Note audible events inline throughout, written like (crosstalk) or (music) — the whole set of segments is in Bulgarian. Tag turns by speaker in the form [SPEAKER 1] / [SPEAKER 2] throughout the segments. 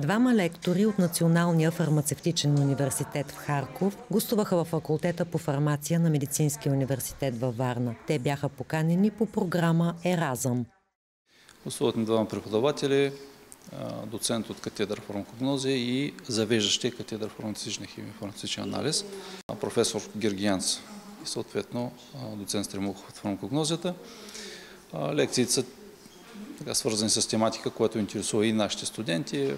[SPEAKER 1] Двама лектори от Националния фармацевтичен университет в Харков гостуваха в факултета по фармация на Медицинския университет във Варна. Те бяха поканени по програма Еразъм.
[SPEAKER 2] Гостуват ни двама преподаватели, доцент от катедра фармакогнозия и завеждащи катедра фармацевтична химия и фармацевтичен анализ, професор Гергиянц и съответно доцент Стремухов от фармакогнозията. Лекциите са свързани с тематика, която интересува и нашите студенти.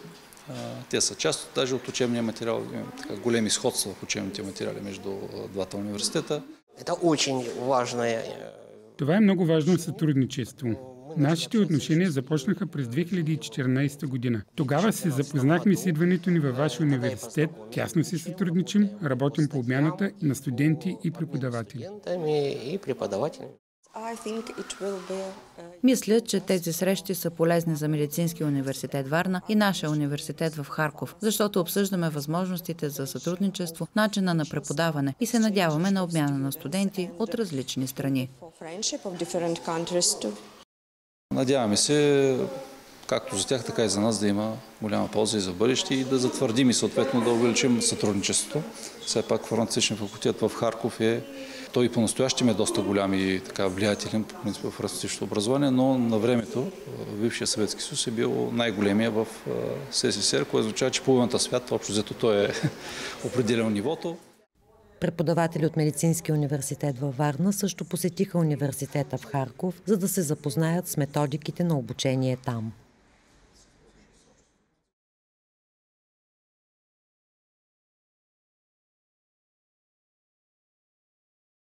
[SPEAKER 2] Те са част даже от учебния материал, така, големи сходства в учебните материали между двата университета.
[SPEAKER 3] Э,
[SPEAKER 4] Това е много важно сътрудничество. Нашите отношения започнаха през 2014 година. Тогава се запознахме с идването ни във вашия университет, тясно си сътрудничим, работим по обмяната на студенти и преподаватели.
[SPEAKER 5] Мисля, че тези срещи са полезни за Медицинския университет Варна и нашия университет в Харков, защото обсъждаме възможностите за сътрудничество, начина на преподаване и се надяваме на обмяна на студенти от различни страни.
[SPEAKER 2] Надяваме се, както за тях, така и за нас да има голяма полза и за бъдеще и да затвърдим и съответно да увеличим сътрудничеството. Все пак фармацевтичен факултет в Харков е той и по-настоящем е доста голям и така влиятелен по принцип в фармацевтичното образование, но на времето бившия Съветски съюз е бил най-големия в СССР, което означава, че половината свят, общо взето той е (laughs) определено нивото.
[SPEAKER 1] Преподаватели от Медицинския университет във Варна също посетиха университета в Харков, за да се запознаят с методиките на обучение там.